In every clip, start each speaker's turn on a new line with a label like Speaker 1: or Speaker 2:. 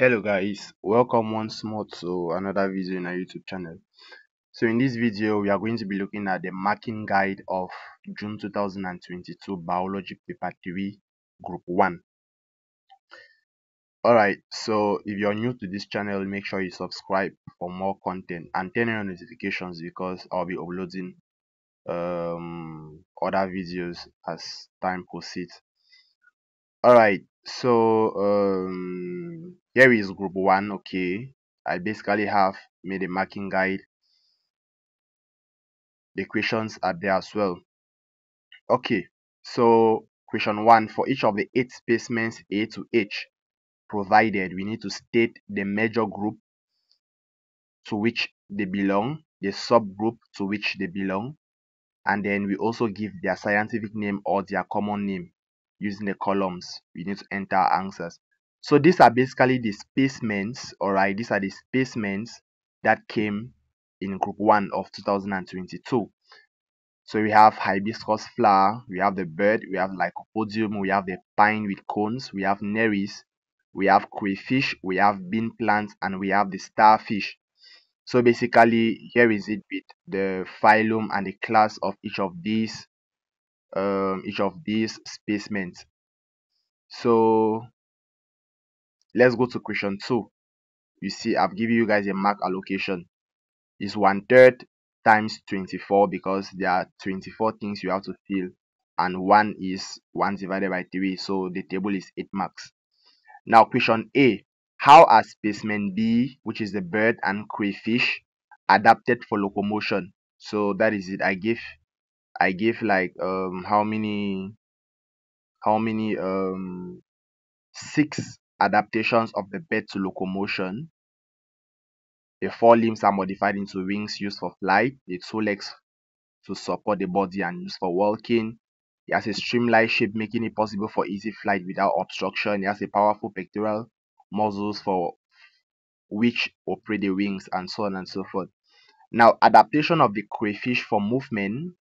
Speaker 1: hello guys. Welcome once more to another video in our youtube channel. So in this video we are going to be looking at the marking guide of june 2022 biology paper 3 group 1 all right. So if you're new to this channel make sure you subscribe for more content and turn on notifications because i'll be uploading um other videos as time proceeds all right so um here is group one okay? I basically have made a marking guide. The questions are there as well. Okay so question one for each of the eight specimens a to h provided we need to state the major group to which they belong the subgroup to which they belong and then we also give their scientific name or their common name using the columns we need to enter answers. So these are basically the specimens all right these are the specimens that came in group one of 2022 so we have hibiscus flower we have the bird we have lycopodium we have the pine with cones we have nereis we have crayfish we have bean plants and we have the starfish. So basically here is it with the phylum and the class of each of these um each of these specimens so let's go to question two. You see i've given you guys a mark allocation. It's one third times 24 because there are 24 things you have to fill and one is 1 divided by 3 so the table is 8 marks. Now question a. How are specimen b which is the bird and crayfish adapted for locomotion? So that is it. I give i give like um how many how many um six adaptations of the bird to locomotion. The four limbs are modified into wings used for flight the two legs to support the body and used for walking. It has a streamlined shape making it possible for easy flight without obstruction. It has a powerful pectoral muscles for which operate the wings and so on and so forth. Now adaptation of the crayfish for movement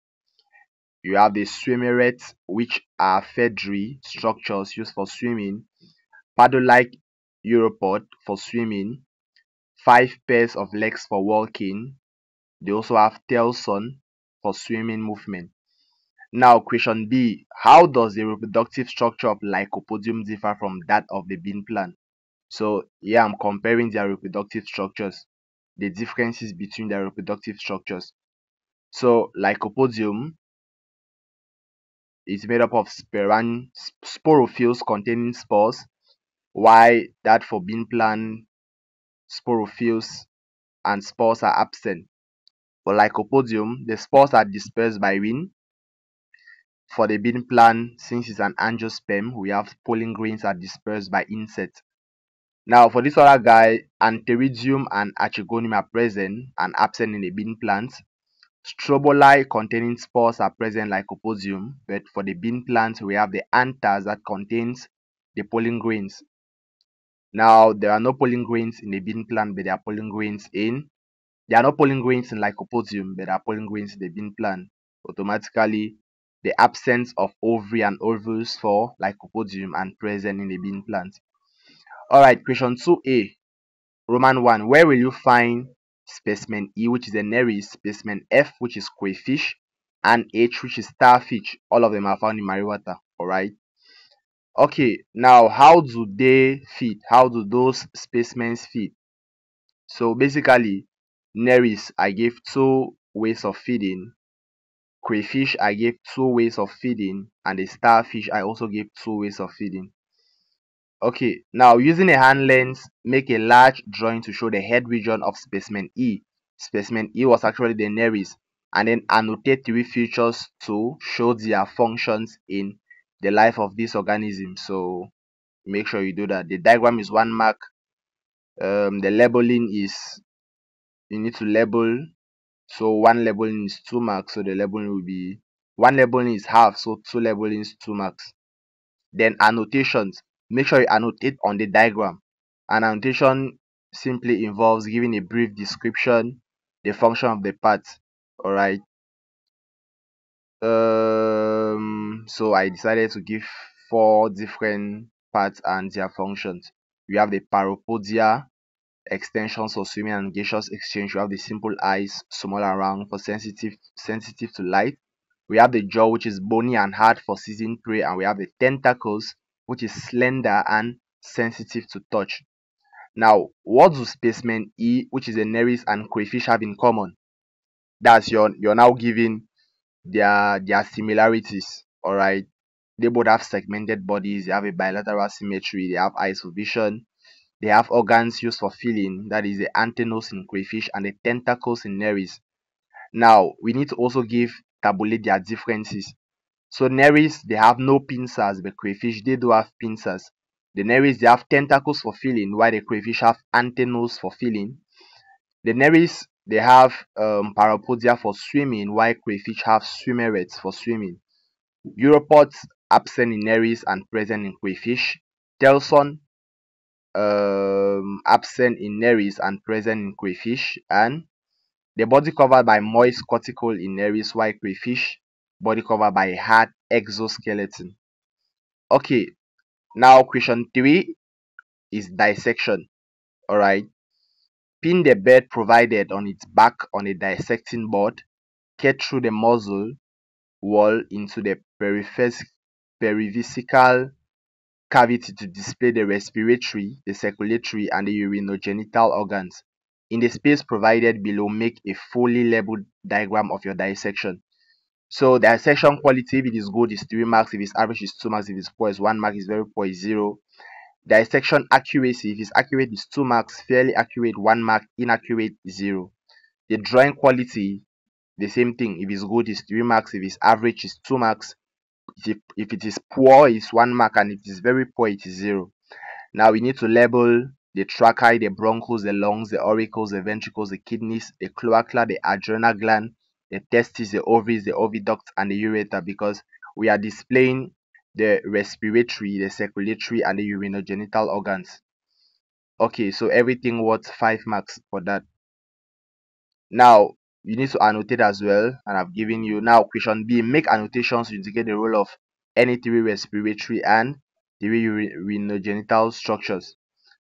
Speaker 1: you have the swimmerets which are feathery structures used for swimming. Paddle-like uropod for swimming. Five pairs of legs for walking. They also have telson for swimming movement. Now question b. How does the reproductive structure of lycopodium differ from that of the bean plant? So here i'm comparing their reproductive structures the differences between their reproductive structures. So lycopodium is made up of sporan sporophylls containing spores. While that for bean plant sporophylls and spores are absent? For lycopodium the spores are dispersed by wind. For the bean plant since it's an angiosperm we have pollen grains are dispersed by insects. Now for this other guy antheridium and archegonium are present and absent in the bean plant strobili containing spores are present like lycopodium but for the bean plant we have the anthers that contains the pollen grains. Now there are no pollen grains in the bean plant but there are pollen grains in there are no pollen grains in lycopodium but there are pollen grains in the bean plant. Automatically the absence of ovary and ovules for lycopodium and present in the bean plant. All right question 2a roman 1 where will you find specimen e which is a nereis specimen f which is crayfish and h which is starfish. All of them are found in marine water all right okay now how do they feed? How do those specimens feed? So basically nereis i gave two ways of feeding. Crayfish i gave two ways of feeding and the starfish i also gave two ways of feeding okay now using a hand lens make a large drawing to show the head region of specimen e. Specimen e was actually the nereis and then annotate three features to show their functions in the life of this organism. So make sure you do that. The diagram is one mark. Um the labeling is you need to label. So one labeling is two marks so the labeling will be one labeling is half so two labeling is two marks. Then annotations make sure you annotate on the diagram an annotation simply involves giving a brief description the function of the part all right um so i decided to give four different parts and their functions we have the parapodia extensions for swimming and gaseous exchange. We have the simple eyes, small and round for sensitive sensitive to light. We have the jaw, which is bony and hard for seizing prey, and we have the tentacles, which is slender and sensitive to touch. Now, what do specimen E, which is a nereis and crayfish, have in common? That's your you're now giving their their similarities. All right, they both have segmented bodies. They have a bilateral symmetry. They have eyes for vision. They have organs used for feeling. That is the antennals in crayfish and the tentacles in nereis. Now, we need to also give tabulate their differences. So nereis, they have no pincers, but crayfish, they do have pincers. The nereis, they have tentacles for feeling, while the crayfish have antennals for feeling. The nereis, they have um, parapodia for swimming, while crayfish have swimmerets for swimming. Uropods absent in nereis and present in crayfish. Telson um, absent in nereis and present in crayfish. And the body covered by moist cuticle in nereis, while crayfish body covered by a hard exoskeleton. Okay, now question 3 is dissection. Alright. Pin the bird provided on its back on a dissecting board, cut through the muzzle wall into the perivisceral cavity to display the respiratory, the circulatory, and the urinogenital organs. In the space provided below, make a fully labeled diagram of your dissection. So dissection quality, if it is good, is 3 marks. If it's average, is 2 marks. If it's poor, is 1 mark. Is very poor, is 0. Dissection accuracy, if it's accurate, is 2 marks. Fairly accurate, 1 mark. Inaccurate, 0. The drawing quality, the same thing. If it's good, is 3 marks. If it's average, is 2 marks. If, if it is poor, it's 1 mark. And if it is very poor, it is 0. Now we need to label the trachea, the bronchus, the lungs, the auricles, the ventricles, the kidneys, the cloaca, the adrenal gland, the testes, the ovaries, the oviduct, and the ureter because we are displaying the respiratory, the circulatory, and the urinogenital organs. Okay, so everything worth 5 marks for that. Now, you need to annotate as well, and I've given you now question B. Make annotations to indicate the role of any three respiratory and three urinogenital structures.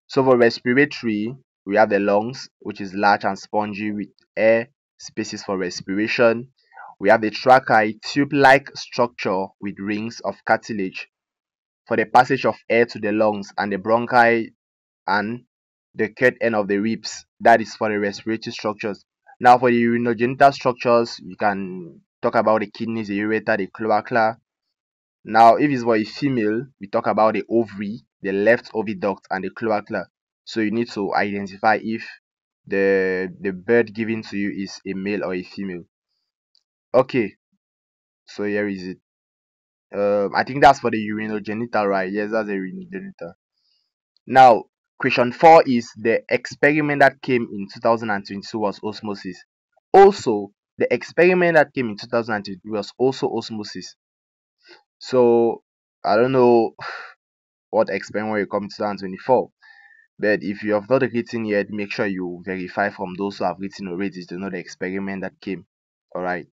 Speaker 1: So for respiratory, we have the lungs, which is large and spongy with air spaces for respiration. We have the trachea, tube-like structure with rings of cartilage for the passage of air to the lungs and the bronchi and the cut end of the ribs. That is for the respiratory structures. Now for the urinogenital structures, you can talk about the kidneys, the ureter, the cloaca. Now if it's for a female, we talk about the ovary, the left oviduct and the cloaca. So you need to identify if the the bird given to you is a male or a female? Okay so here is it. Um i think that's for the urinogenital right? Yes that's the urinogenital now question four is the experiment that came in 2022 was osmosis. Also the experiment that came in 2022 was also osmosis. So i don't know what experiment will come in 2024 but if you have not written yet, make sure you verify from those who have written already to know the experiment that came. Alright.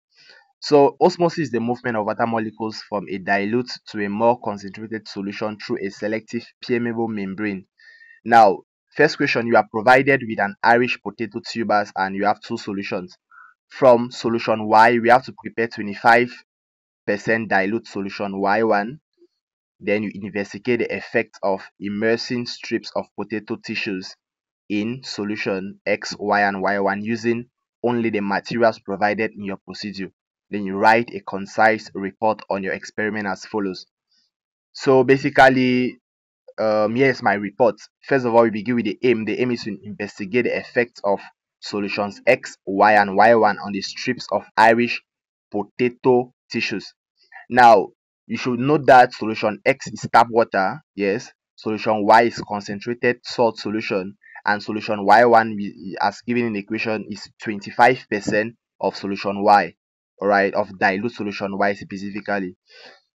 Speaker 1: So osmosis is the movement of water molecules from a dilute to a more concentrated solution through a selective permeable membrane. Now, first question, you are provided with an Irish potato tubers and you have two solutions. From solution Y, we have to prepare 25% dilute solution Y1 then you investigate the effect of immersing strips of potato tissues in solution X, Y, and Y1 using only the materials provided in your procedure. Then you write a concise report on your experiment as follows. So basically, um, here's my report. First of all, we begin with the aim. The aim is to investigate the effects of solutions X, Y, and Y1 on the strips of Irish potato tissues. Now, you should note that solution X is tap water, yes. Solution Y is concentrated salt solution, and solution Y1 as given in the equation is 25% of solution Y, alright, of dilute solution Y specifically.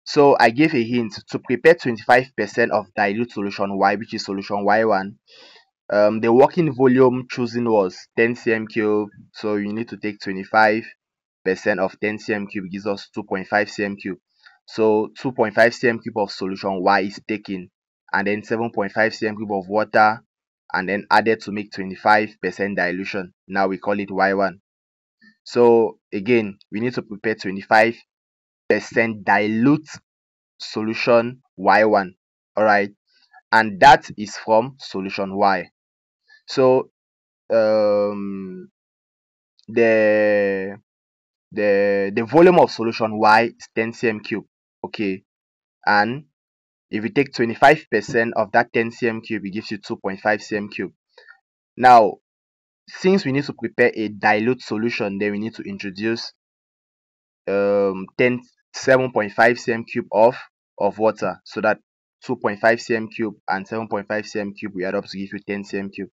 Speaker 1: So I gave a hint to prepare 25% of dilute solution Y, which is solution Y1. Um, the working volume chosen was 10 cm cube, so you need to take 25% of 10 cm cube gives us 2.5 cm cube. So 2.5 cm cube of solution Y is taken and then 7.5 cm cube of water and then added to make 25% dilution. Now we call it Y1. So again, we need to prepare 25% dilute solution Y1. Alright. And that is from solution Y. So um the the the volume of solution Y is 10 cm cube. Okay. And if you take 25% of that 10 cm cube, it gives you 2.5 cm cube. Now, since we need to prepare a dilute solution, then we need to introduce um 10 7.5 cm cube of of water. So that 2.5 cm cube and 7.5 cm cube we add up to give you 10 cm cube.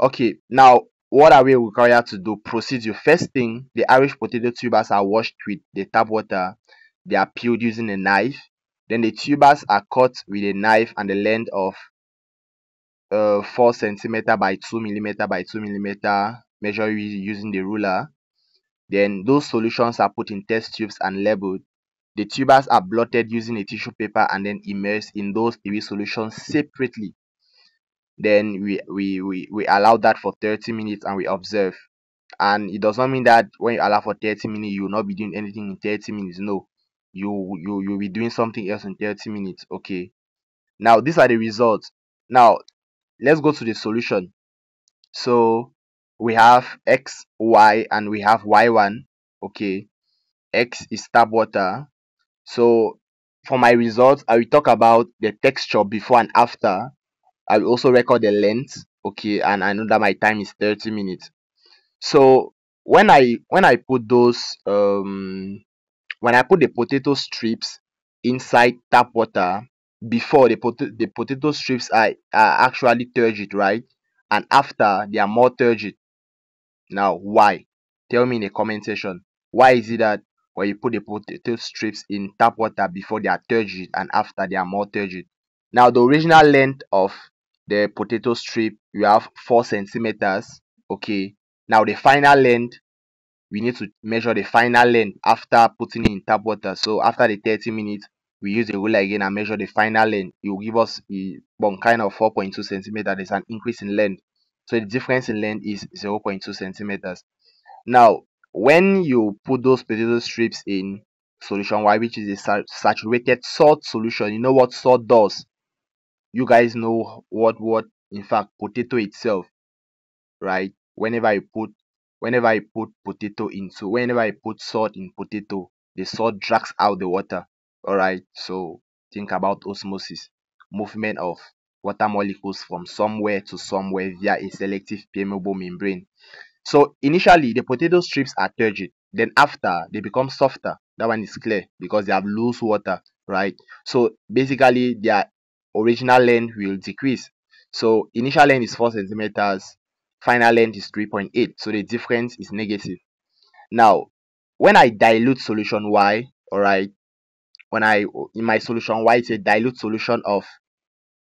Speaker 1: Okay. Now what are we required to do? Procedure. First thing the irish potato tubers are washed with the tap water they are peeled using a knife then the tubers are cut with a knife and the length of uh, 4 centimeter by 2 millimeter by 2 millimeter measure using the ruler. Then those solutions are put in test tubes and labeled. The tubers are blotted using a tissue paper and then immersed in those three solutions separately. Then we, we, we, we allow that for 30 minutes and we observe. And it does not mean that when you allow for 30 minutes, you will not be doing anything in 30 minutes. No, you you you'll be doing something else in 30 minutes. Okay. Now these are the results. Now let's go to the solution so we have x y and we have y1 okay x is tap water so for my results i will talk about the texture before and after i will also record the length okay and i know that my time is 30 minutes so when i when i put those um when i put the potato strips inside tap water before the, pot the potato strips are, are actually turgid, right? And after they are more turgid. Now, why? Tell me in the comment section. Why is it that when you put the potato strips in tap water before they are turgid and after they are more turgid? Now, the original length of the potato strip, you have 4 centimeters. Okay. Now, the final length, we need to measure the final length after putting in tap water. So, after the 30 minutes, we use the ruler again and measure the final length. It will give us a one kind of 4.2 centimeter there's an increase in length. So the difference in length is 0.2 centimeters. Now when you put those potato strips in solution y which is a saturated salt solution you know what salt does? You guys know what what in fact potato itself right? Whenever you put whenever I put potato into whenever you put salt in potato the salt drags out the water Alright, so think about osmosis, movement of water molecules from somewhere to somewhere via a selective permeable membrane. So initially the potato strips are turgid, then after they become softer. That one is clear because they have loose water, right? So basically their original length will decrease. So initial length is 4 centimeters, final length is 3.8. So the difference is negative. Now, when I dilute solution Y, alright, when I in my solution Y it's a dilute solution of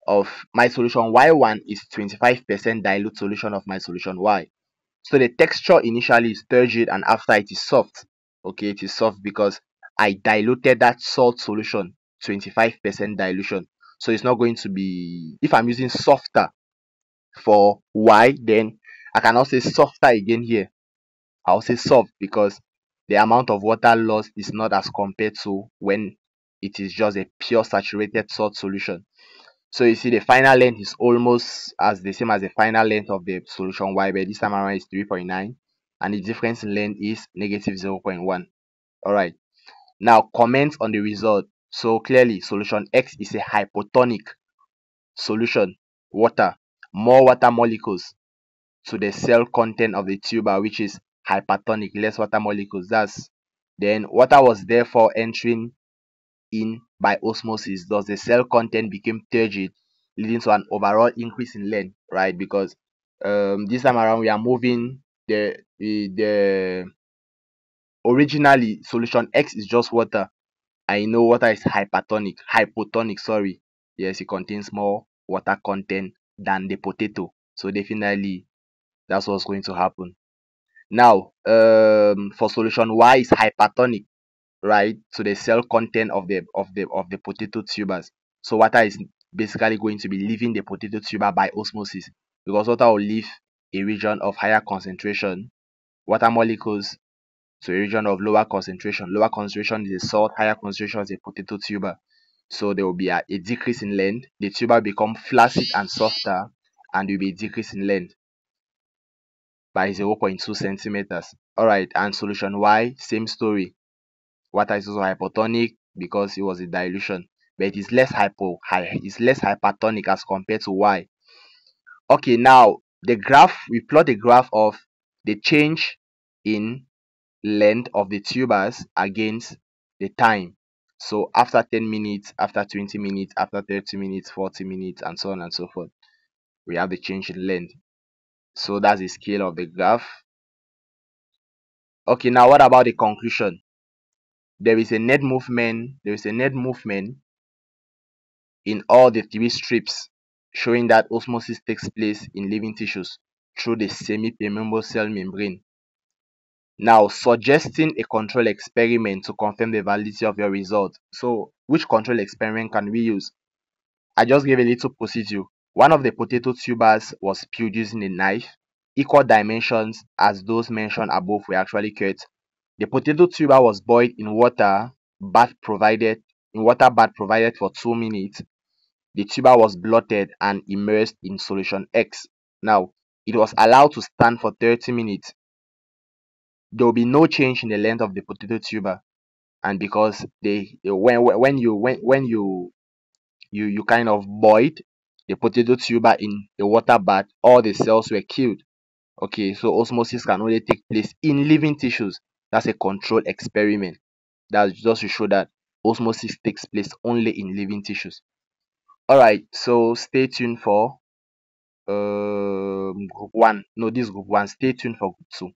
Speaker 1: of my solution Y1 is 25% dilute solution of my solution Y. So the texture initially is turgid and after it is soft. Okay, it is soft because I diluted that salt solution 25% dilution. So it's not going to be if I'm using softer for Y then I can also say softer again here. I'll say soft because the amount of water lost is not as compared to when it is just a pure saturated salt solution. So you see the final length is almost as the same as the final length of the solution Y, but this time around is 3.9 and the difference in length is negative 0.1. Alright. Now comment on the result. So clearly solution X is a hypotonic solution, water, more water molecules to the cell content of the tuber which is hypertonic, less water molecules. That's then water was therefore entering in by osmosis, thus the cell content became turgid, leading to an overall increase in length, right? Because um, this time around we are moving the, the, the originally solution X is just water. I know water is hypertonic, hypotonic, sorry. Yes, it contains more water content than the potato. So definitely that's what's going to happen. Now, um, for solution Y is hypertonic right? To the cell content of the of the of the potato tubers. So water is basically going to be leaving the potato tuber by osmosis because water will leave a region of higher concentration water molecules to a region of lower concentration. Lower concentration is a salt higher concentration is a potato tuber. So there will be a, a decrease in length. The tuber will become flaccid and softer and there will be a decrease in length by 0.2 centimeters. All right and solution y same story. Water is also hypotonic because it was a dilution but it is less hypo high it's less hypertonic as compared to y. Okay now the graph we plot the graph of the change in length of the tubers against the time. So after 10 minutes after 20 minutes after 30 minutes 40 minutes and so on and so forth we have the change in length so that's the scale of the graph. Okay now what about the conclusion? There is a net movement there is a net movement in all the three strips showing that osmosis takes place in living tissues through the semi-permeable cell membrane. Now suggesting a control experiment to confirm the validity of your result. So which control experiment can we use? I just gave a little procedure one of the potato tubers was peeled using a knife. Equal dimensions as those mentioned above were actually cut. The potato tuber was boiled in water bath provided in water bath provided for two minutes. The tuber was blotted and immersed in solution x. Now it was allowed to stand for 30 minutes. There will be no change in the length of the potato tuber. And because they, when when you when when you you you kind of boiled the potato tuber in the water bath. All the cells were killed. Okay so osmosis can only take place in living tissues. That's a controlled experiment. That's just to show that osmosis takes place only in living tissues. All right so stay tuned for um group one. No this group one. Stay tuned for group two